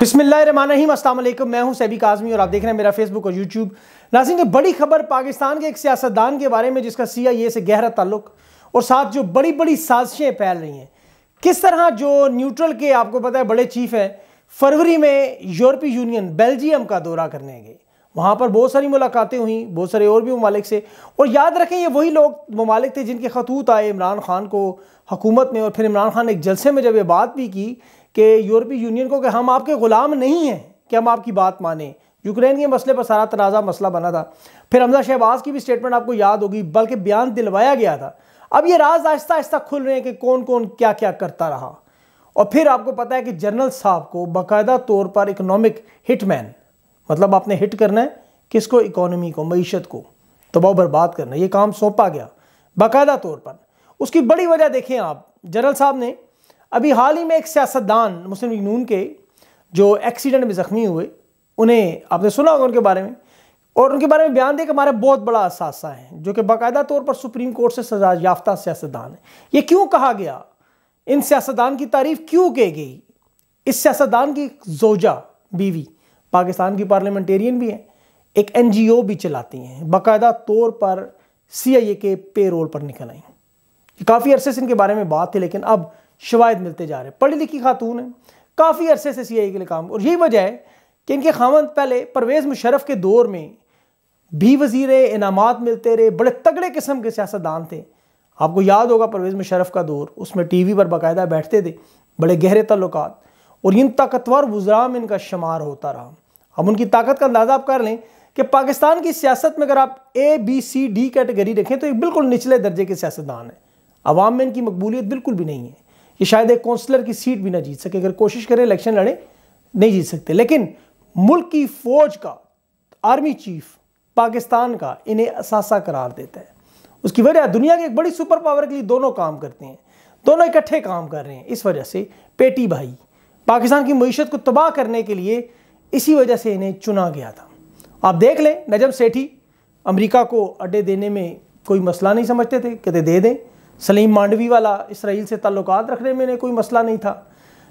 अस्सलाम वालेकुम मैं हूँ सैबी काजमी और आप देख रहे हैं मेरा फेसबुक और यूट्यूब नाजिन ये बड़ी खबर पाकिस्तान के एक सियासतदान के बारे में, जिसका सी आई ए से गहरा ताल्लुक और साथ जो बड़ी बड़ी साजिशें फैल रही हैं, किस तरह जो न्यूट्रल के, आपको पता है, बड़े चीफ हैं, फरवरी में यूरोपीय यूनियन बेल्जियम का दौरा करने गए। वहाँ पर बहुत सारी मुलाकातें हुई, बहुत सारे और भी ममालिक से। और याद रखें, ये वही लोग ममालिक थे जिनके खतूत आए इमरान खान को हुकूमत में और फिर इमरान खान ने एक जलसे में जब ये बात भी की कि यूरोपीय यूनियन को कि हम आपके ग़ुलाम नहीं हैं, कि हम आपकी बात माने। यूक्रेन के मसले पर सारा तनाज़ा मसला बना था। फिर हमजा शहबाज की भी स्टेटमेंट आपको याद होगी, बल्कि बयान दिलवाया गया था। अब ये राज आहिस्ता आहिस्ता खुल रहे हैं कि कौन कौन क्या क्या करता रहा। और फिर आपको पता है कि जनरल साहब को बाकायदा तौर पर इकोनॉमिक हिटमैन मतलब आपने हिट करना है किसको? इकोनॉमी को, मीशत को। तबाह बर्बाद करना, ये काम सौंपा गया, बाकायदा तौर पर। उसकी बड़ी वजह देखें आप, जनरल साहब ने अभी हाल ही में एक सियासतदान मुस्लिम लीग नून के जो एक्सीडेंट में ज़ख्मी हुए, उन्हें आपने सुना होगा उनके बारे में, और उनके बारे में बयान दे कि हमारा बहुत बड़ा असासा है, जो कि बाकायदा तौर पर सुप्रीम कोर्ट से सजा याफ्ता सियासतदान है। ये क्यों कहा गया? इन सियासतदान की तारीफ़ क्यों की गई? इस सियासतदान की जोजा बीवी पाकिस्तान की पार्लियामेंटेरियन भी हैं, एक एन जी ओ भी चलाती हैं, बाकायदा तौर पर सी आई ए के पे रोल पर निकल आई काफ़ी अरसे से इनके बारे में बात थी, लेकिन अब शवायद मिलते जा रहे हैं। पढ़ी लिखी खातून है। काफ़ी अरसे से सी आई के लिए काम और यही वजह है कि इनके खामंद पहले परवेज़ मुशरफ के दौर में भी वज़ीर इनामात मिलते रहे, बड़े तगड़े किस्म के सियासतदान थे। आपको याद होगा परवेज़ मुशरफ का दौर, उसमें टी वी पर बाकायदा बैठते थे, बड़े गहरे तल्लक और इन ताकतवर वज़रा में इनका शुमार होता रहा। अब उनकी ताकत का अंदाज़ा आप कर लें कि पाकिस्तान की सियासत में अगर आप A B C D category रखें तो ये बिल्कुल निचले दर्जे के सियासतदान हैं। अवाम में इनकी मकबूलियत बिल्कुल भी नहीं है। ये शायद एक काउंसलर की सीट भी ना जीत सके। अगर कोशिश करें इलेक्शन लड़े, नहीं जीत सकते। लेकिन मुल्क की फौज का आर्मी चीफ पाकिस्तान का इन्हें असासा करार देता है। उसकी वजह, दुनिया की एक बड़ी सुपर पावर के लिए दोनों काम करते हैं। दोनों इकट्ठे काम कर रहे हैं। इस वजह से पेटी भाई, पाकिस्तान की मीशत को तबाह करने के लिए इसी वजह से इन्हें चुना गया था। आप देख लें, नजम सेठी अमेरिका को अड्डे देने में कोई मसला नहीं समझते थे, कहते दे दें। सलीम मांडवी वाला इसराइल से ताल्लुक रखने में कोई मसला नहीं था।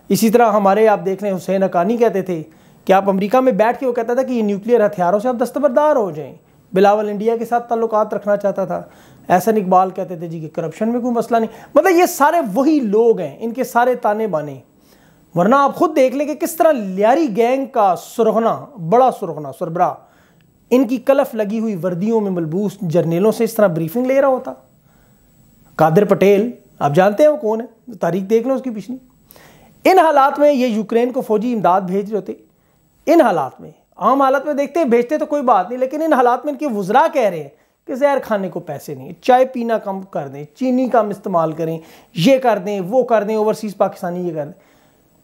इसी तरह हमारे आप देख लें हुसैन अकानी कहते थे कि आप अमेरिका में बैठ के, वो कहता था कि ये न्यूक्लियर हथियारों से आप दस्तबरदार हो जाएँ। बिलावल इंडिया के साथ ताल्लुक रखना चाहता था। ऐसा इकबाल कहते थे, जी, कि करप्शन में कोई मसला नहीं। मतलब ये सारे वही लोग हैं, इनके सारे ताने बाने। वरना आप खुद देख लें कि किस तरह लियारी गैंग का सुरगना, बड़ा सुरगना, सरबरा, इनकी कलफ लगी हुई वर्दियों में मलबूस जर्नेलों से इस तरह ब्रीफिंग ले रहा होता। कादिर पटेल, आप जानते हैं वो कौन है? तारीख देख लो उसकी पिछली। इन हालात में ये यूक्रेन को फौजी इमदाद भेज रहे होते इन हालात में, आम हालात में देखते हैं, भेजते तो कोई बात नहीं, लेकिन इन हालात में इनके वजरा कह रहे हैं कि जहर खाने को पैसे नहीं, चाय पीना कम कर दें, चीनी कम इस्तेमाल करें, ये कर दें, वो कर दें, ओवरसीज़ पाकिस्तानी ये कर दें।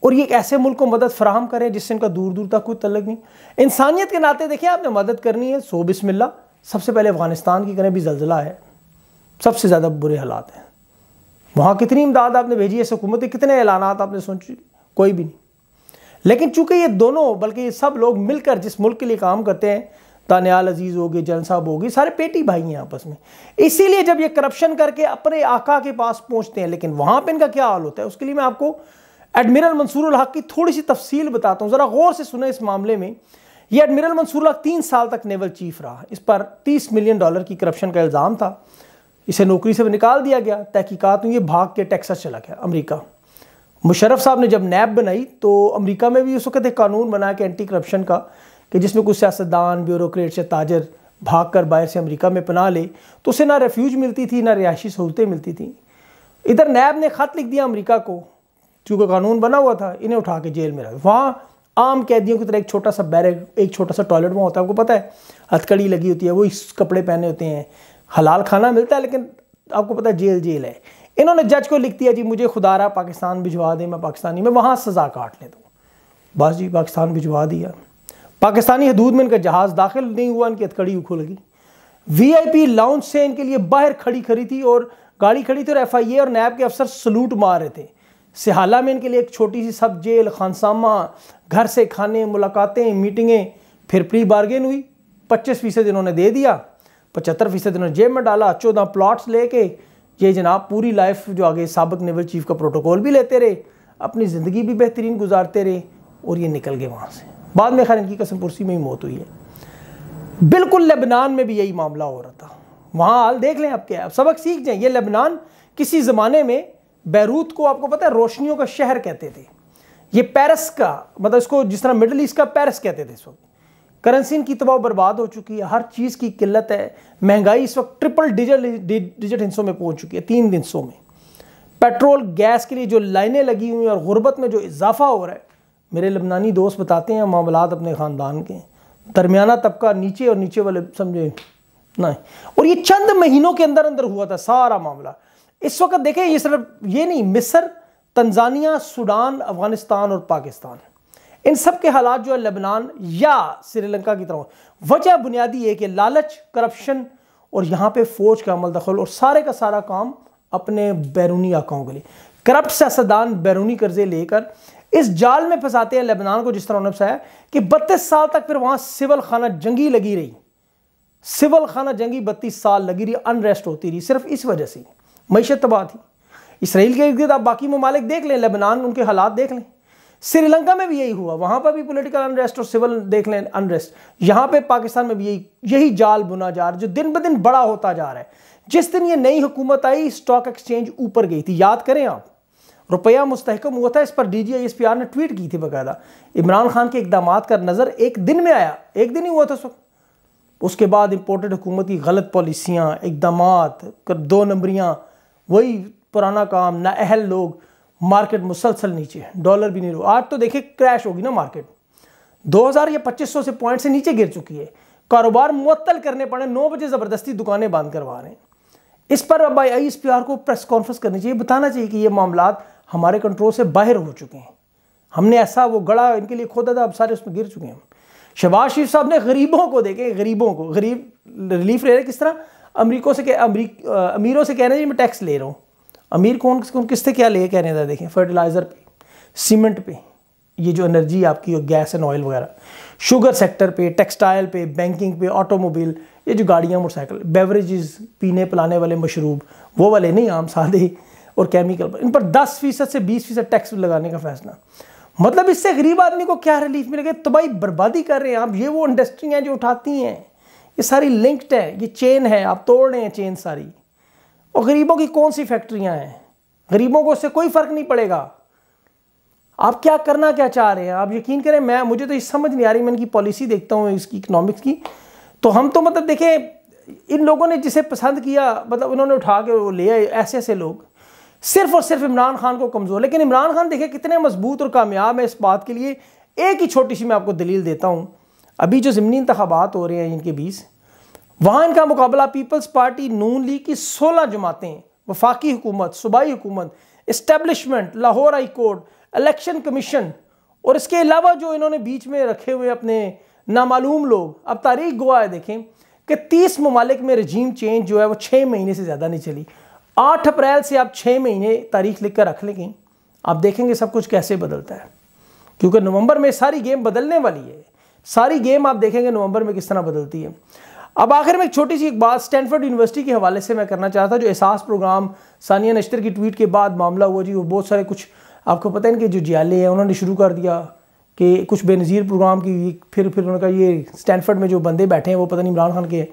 और ये ऐसे मुल्क को मदद फराहम करें जिससे इनका दूर दूर तक कोई तलक नहीं। इंसानियत के नाते देखिए, आपने मदद करनी है, सो बिस्मिल्ला सबसे पहले अफ़गानिस्तान की करें भी जल्जला है। सबसे ज़्यादा बुरे हालात हैं। वहाँ कितनी इमदाद आपने भेजी है हुकूमत कितने ऐलान आपने सोचे कोई भी नहीं। लेकिन चूँकि ये दोनों, बल्कि ये सब लोग मिलकर जिस मुल्क के लिए काम करते हैं तानियाल अज़ीज़ हो गए जन साहब हो गए सारे पेटी भाई हैं आपस में। इसीलिए जब ये करप्शन करके अपने आका के पास पहुँचते हैं, लेकिन वहाँ पर इनका क्या हाल होता है, उसके लिए मैं आपको एडमिरल मंसूर हक की थोड़ी सी तफसील बताता हूँ। ज़रा गौर से सुने इस मामले में। ये एडमिरल मंसूर हक तीन साल तक नेवल चीफ रहा। इस पर तीस मिलियन डॉलर की करप्शन का इल्ज़ाम था। इसे नौकरी से निकाल दिया गया। तहकीकात में ये भाग के टेक्सास चला गया, अमेरिका। मुशरफ साहब ने जब नैब बनाई तो अमेरिका में भी उस वक्त एक कानून बनाया कि एंटी करप्शन का, कि जिसमें कुछ सियासतदान ब्यूरोक्रेट से ताजर भाग कर बाहर से अमेरिका में पना ले तो उसे ना रेफ्यूज मिलती थी, ना रिहायशी सहूलतें मिलती थी। इधर नैब ने ख़त लिख दिया अमेरिका को, चूँकि कानून बना हुआ था, इन्हें उठा के जेल में रख। वहाँ आम कैदियों की तरह एक छोटा सा बैरक एक छोटा सा टॉयलेट वहाँ होता है, आपको पता है, हथकड़ी लगी होती है, वो इस कपड़े पहने होते हैं हलाल खाना मिलता है, लेकिन आपको पता है जेल जेल है। इन्होंने जज को लिख दिया, जी, मुझे खुदारा पाकिस्तान भिजवा दे, मैं पाकिस्तानी, मैं वहाँ सज़ा काट ले दूँ। बस जी, पाकिस्तान भिजवा दिया। पाकिस्तानी हदूद में इनका जहाज़ दाखिल नहीं हुआ, इनकी हथकड़ी खुल गई वी आई पी लाउंज से इनके लिए बाहर खड़ी खड़ी थी और गाड़ी खड़ी थी और एफ़ आई ए और नैब के अफसर सलूट मार रहे थे। सिहाला में इनके लिए एक छोटी सी सब जेल, खानसामा, घर से खाने, मुलाकातें, मीटिंगें, फिर प्री बार्गेन हुई। पच्चीस फ़ीसद इन्होंने दे दिया। पचहत्तर फ़ीसद जेब में डाला। चौदह प्लॉट्स लेके ये जनाब पूरी लाइफ जो आगे सबक नेवल चीफ का प्रोटोकॉल भी लेते रहे, अपनी ज़िंदगी भी बेहतरीन गुजारते रहे और ये निकल गए वहाँ से। बाद में खैर इनकी कसम पुरसी में ही मौत हुई है। बिल्कुल लेबनान में भी यही मामला हो रहा था। वहाँ हाल देख लें आप क्या अब सबक सीख जाएँ, ये लेबनान किसी ज़माने में बैरूत को आपको पता है रोशनियों का शहर कहते थे। ये पेरिस का मतलब इसको जिस तरह मिडल ईस्ट का पेरिस कहते थे इस वक्त। करेंसी की तबाह बर्बाद हो चुकी है, हर चीज़ की किल्लत है। महँगाई इस वक्त ट्रिपल डिजिट डिजिट हिस्सों में पहुँच चुकी है, तीन हिस्सों में। पेट्रोल, गैस के लिए जो लाइनें लगी हुई हैं और गुर्बत में जो इजाफा हो रहा है, मेरे लबनानी दोस्त बताते हैं मामला अपने ख़ानदान के दरमियाना तबका नीचे और नीचे वाले समझे नहीं और ये चंद महीनों के अंदर अंदर हुआ था सारा मामला। इस वक्त देखें, ये सिर्फ़ ये नहीं, मिस्र, तंजानिया, सूडान, अफ़गानिस्तान और पाकिस्तान। इन सब के हालात जो है लेबनान या श्रीलंका की तरह वजह बुनियादी एक है लालच, करप्शन और यहाँ पे फौज का अमल दखल और सारे का सारा काम अपने बैरूनी आकाओं के लिए। करप्ट सियासतदान बैरूनी कर्जे लेकर इस जाल में फंसाते हैं लेबनान को, जिस तरह उन्होंने फंसाया कि बत्तीस साल तक फिर वहाँ सिविल खाना जंगी लगी रही। सिविल खाना जंगी बत्तीस साल लगी रही अनरेस्ट होती रही, सिर्फ़ इस वजह से। मीशत तबाह थी। इसराइल के इर्द गिर्द आप बाकी ममालिक देख लें, लेबनान उनके हालात देख लें। श्रीलंका में भी यही हुआ। वहाँ पर भी पॉलिटिकल अनरेस्ट और सिविल देख लें अनरेस्ट यहाँ पे पाकिस्तान में भी यही यही जाल बुना जा रहा है, जो दिन ब दिन बड़ा होता जा रहा है। जिस दिन ये नई हुकूमत आई स्टॉक एक्सचेंज ऊपर गई थी। याद करें आप, रुपया मुस्तकम हुआ था, इस पर D G I S P R ने ट्वीट की थी बाकायदा। इमरान खान के इकदाम का नज़र एक दिन में आया, एक दिन ही हुआ था उस वक्त। उसके बाद इम्पोर्टेड हुकूमत की गलत पॉलिसियाँ इकदाम दो नंबरियाँ, वही पुराना काम ना अहल लोग मार्केट मुसलसल नीचे डॉलर भी नहीं रो आज तो देखिए क्रैश होगी ना मार्केट। 2000 या 2500 से पॉइंट से नीचे गिर चुकी है। कारोबार मुअत्तल करने पड़े, नौ बजे ज़बरदस्ती दुकानें बंद करवा रहे हैं। इस पर अब आई एस पी आर को प्रेस कॉन्फ्रेंस करनी चाहिए, बताना चाहिए कि ये मामला हमारे कंट्रोल से बाहर हो चुके हैं। हमने ऐसा वो गड़ा इनके लिए खोदा था अब सारे उसमें गिर चुके हैं। शहबाज शरीफ साहब ने गरीबों को देखे, गरीबों को, गरीब, रिलीफ ले रहे किस तरह? अमरीकों से अमरीक अमीरों से कह रहे हैं मैं टैक्स ले रहा हूँ। अमीर कौन कौन किससे क्या ले कह रहे हैं देखें फर्टिलाइज़र पे सीमेंट पे, ये जो एनर्जी आपकी गैस एंड ऑयल वगैरह शुगर सेक्टर पे टेक्सटाइल पे बैंकिंग पे ऑटोमोबाइल ये जो गाड़ियाँ मोटरसाइकिल बेवरेजेस पीने पिलाने वाले मशरूब, वो वाले नहीं, आम, सादे और केमिकल पर, इन पर दस फ़ीसद से बीस फ़ीसद टैक्स लगाने का फैसला। मतलब इससे गरीब आदमी को क्या रिलीफ मिलेगा? तबाही, बर्बादी कर रहे हैं आप, ये वो इंडस्ट्री हैं जो उठाती हैं। ये सारी लिंक्ड है, ये चेन है, आप तोड़ रहे हैं चेन सारी। और गरीबों की कौन सी फैक्ट्रियाँ हैं? गरीबों को उससे कोई फ़र्क नहीं पड़ेगा। आप क्या करना क्या चाह रहे हैं? आप यकीन करें, मैं, मुझे तो ये समझ नहीं आ रही, मैं इनकी पॉलिसी देखता हूँ, इसकी इकोनॉमिक्स की। तो हम तो मतलब देखें, इन लोगों ने जिसे पसंद किया मतलब उन्होंने उठा के वो ले आए ऐसे ऐसे लोग। सिर्फ़ और सिर्फ़ इमरान खान को कमज़ोर। लेकिन इमरान खान देखे कितने मज़बूत और कामयाब है इस बात के लिए। एक ही छोटी सी मैं आपको दलील देता हूँ। अभी जो ज़मनी इंतबात हो रहे हैं इनके बीच वहाँ इनका मुकाबला पीपल्स पार्टी नून लीग की सोलह जमातें, वफाकी हुकूमत, सूबाई हुकूमत establishment Lahore high court, election commission और इसके अलावा जो इन्होंने बीच में रखे हुए अपने नामालूम लोग, अब तारीख गोवा है देखें कि तीस ममालिक में रजीम चेंज जो है वो छः महीने से ज़्यादा नहीं चली। आठ अप्रैल से आप छः महीने तारीख लिख कर रख लेंगे, आप देखेंगे सब कुछ कैसे बदलता है। क्योंकि नवंबर में सारी गेम बदलने वाली है। सारी गेम आप देखेंगे नवंबर में किस तरह बदलती है। अब आखिर में एक छोटी सी एक बात स्टैनफोर्ड यूनिवर्सिटी के हवाले से मैं करना चाहता जो एहसास प्रोग्राम सानिया नश्तर की ट्वीट के बाद मामला हुआ जी, वो बहुत सारे कुछ आपको पता है कि जो जियाले हैं, उन्होंने शुरू कर दिया कि कुछ बेनज़ीर प्रोग्राम की, फिर फिर उन्होंने कहा ये स्टैनफर्ड में जो बंदे बैठे हैं, वो पता नहीं इमरान खान के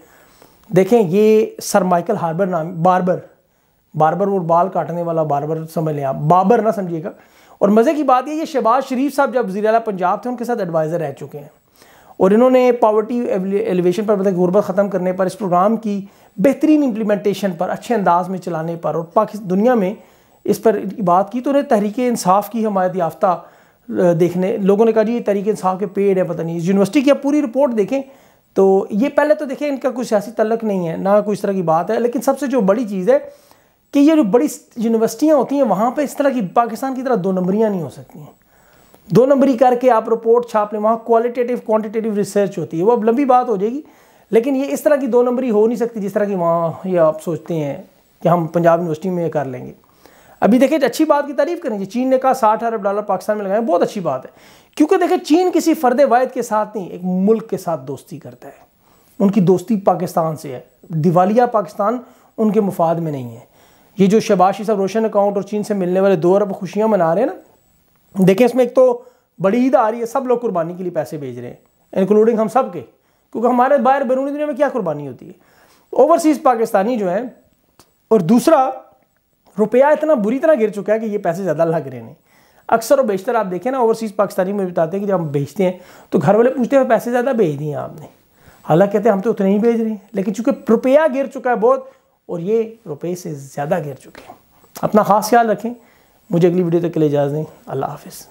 देखें, ये सर माइकल हार्बर नाम, बारबर बारबर वो बाल काटने वाला बारबर समझ लें आप, बाबर ना समझिएगा। और मज़े की बात ये ये शहबाज शरीफ साहब जब वजी पंजाब थे, उनके साथ एडवाइज़र रह चुके हैं। और इन्होंने पावर्टी एलिवेशन पर मतलब गुरबत ख़त्म करने पर, इस प्रोग्राम की बेहतरीन इम्प्लीमेंटेशन पर, अच्छे अंदाज में चलाने पर और पाकिस्तान दुनिया में इस पर बात की तो उन्हें तहरीक इंसाफ की हमायत याफ्ता देखने, लोगों ने कहा जी, ये तहरीक इंसाफ के पेड़ है, पता नहीं यूनिवर्सिटी की आप पूरी रिपोर्ट देखें तो ये पहले तो देखें, इनका कोई सियासी तलक नहीं है, ना कोई इस तरह की बात है, लेकिन सबसे जो बड़ी चीज़ है कि ये जो बड़ी यूनिवर्सिटियाँ होती हैं, वहाँ पर इस तरह की पाकिस्तान की तरह दो नंबरियाँ नहीं हो सकती हैं। दो नंबरी करके आप रिपोर्ट छाप लें, वहाँ क्वालिटेटिव क्वांटिटेटिव रिसर्च होती है। वो अब लंबी बात हो जाएगी, लेकिन ये इस तरह की दो नंबरी हो नहीं सकती जिस तरह की वहाँ ये आप सोचते हैं कि हम पंजाब यूनिवर्सिटी में कर लेंगे। अभी देखिए अच्छी बात की तारीफ़ करेंगे चीन ने कहा साठ अरब डॉलर पाकिस्तान में लगाए बहुत अच्छी बात है। क्योंकि देखिए, चीन किसी फ़र्द वायद के साथ नहीं, एक मुल्क के साथ दोस्ती करता है। उनकी दोस्ती पाकिस्तान से है। दिवालिया पाकिस्तान उनके मुफाद में नहीं है। ये जो शबाशी साहब रोशन अकाउंट और चीन से मिलने वाले दो अरब खुशियाँ मना रहे हैं ना देखें इसमें एक तो बड़ी ईद आ रही है, सब लोग कुर्बानी के लिए पैसे भेज रहे हैं इंक्लूडिंग हम सब के क्योंकि हमारे बाहर बैरूनी दुनिया में क्या कुर्बानी होती है? ओवरसीज़ पाकिस्तानी जो हैं, और दूसरा, रुपया इतना बुरी तरह गिर चुका है कि ये पैसे ज़्यादा लग रहे हैं अक्सर और बेशतर आप देखें ना ओवरसीज़ पाकिस्तानी में बताते हैं कि जब हम भेजते हैं तो घर वाले पूछते हैं पैसे ज़्यादा भेज दिए आपने? हालाँकि कहते हैं, हम तो उतने ही भेज रहे हैं। लेकिन चूँकि रुपया गिर चुका है बहुत, और ये रुपये से ज़्यादा गिर चुके हैं। अपना ख़ास ख्याल रखें मुझे अगली वीडियो तक के लिए इजाज़ दें। अल्लाह हाफिज़।